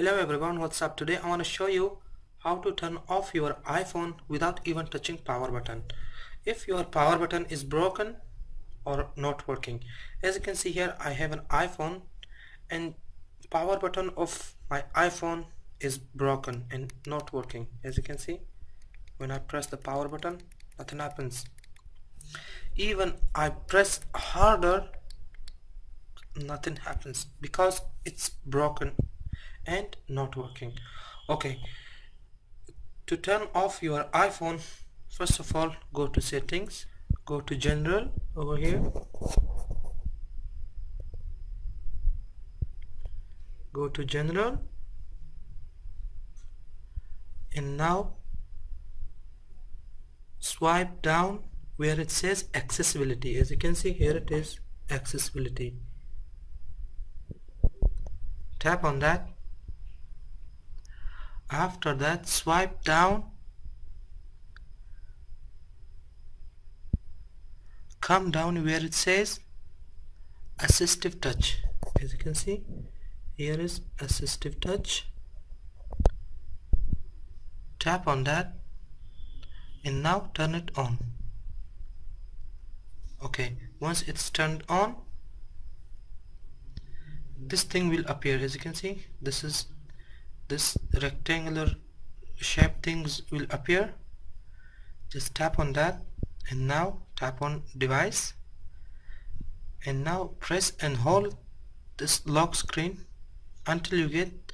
Hello everyone, what's up? Today I want to show you how to turn off your iPhone without even touching power button. If your power button is broken or not working. As you can see here I have an iPhone and power button of my iPhone is broken and not working. As you can see when I press the power button nothing happens. Even I press harder nothing happens because it's broken and not working. Okay. To turn off your iPhone first of all go to settings go to general over here. Go to general. And now swipe down where it says accessibility. As you can see here it is accessibility. Tap on that after that swipe down. Come down where it says assistive touch. As you can see here is assistive touch. Tap on that and now turn it on. Okay once it's turned on this thing will appear. As you can see this is this rectangular shape things will appear. Just tap on that. And now tap on device. And now press and hold this lock screen until you get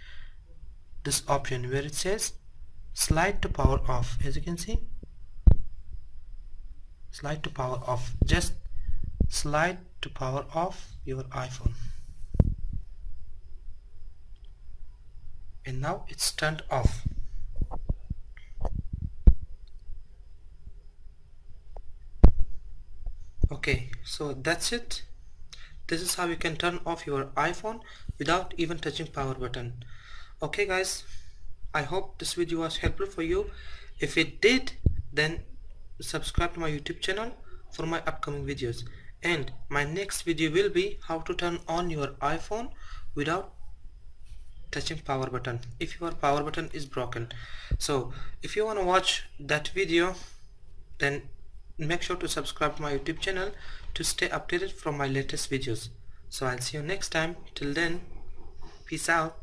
this option where it says slide to power off. As you can see slide to power off. Just slide to power off your iPhone and now it's turned off. Okay so that's it. This is how you can turn off your iPhone without even touching power button. Okay guys. I hope this video was helpful for you. If it did then subscribe to my YouTube channel for my upcoming videos. And my next video will be how to turn on your iPhone without touching power button. If your power button is broken. So if you want to watch that video then make sure to subscribe to my youtube channel to stay updated from my latest videos. So I'll see you next time. Till then peace out